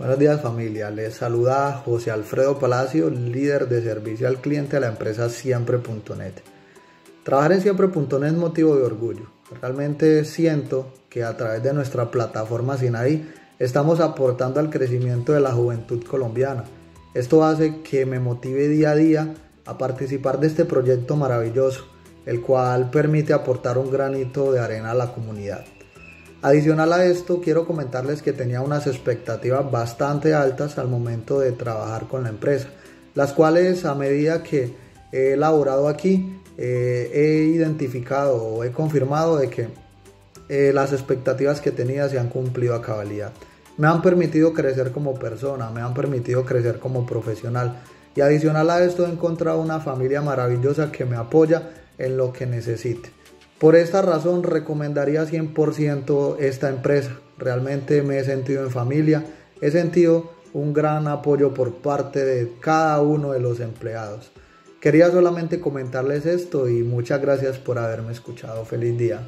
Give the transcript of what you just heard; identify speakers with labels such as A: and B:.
A: Buenos días familia, les saluda José Alfredo Palacio, líder de servicio al cliente de la empresa Siempre.net. Trabajar en Siempre.net es motivo de orgullo. Realmente siento que a través de nuestra plataforma Sinaí estamos aportando al crecimiento de la juventud colombiana. Esto hace que me motive día a día a participar de este proyecto maravilloso, el cual permite aportar un granito de arena a la comunidad. Adicional a esto, quiero comentarles que tenía unas expectativas bastante altas al momento de trabajar con la empresa, las cuales a medida que he elaborado aquí, eh, he identificado o he confirmado de que eh, las expectativas que tenía se han cumplido a cabalidad. Me han permitido crecer como persona, me han permitido crecer como profesional y adicional a esto he encontrado una familia maravillosa que me apoya en lo que necesite. Por esta razón recomendaría 100% esta empresa. Realmente me he sentido en familia, he sentido un gran apoyo por parte de cada uno de los empleados. Quería solamente comentarles esto y muchas gracias por haberme escuchado. Feliz día.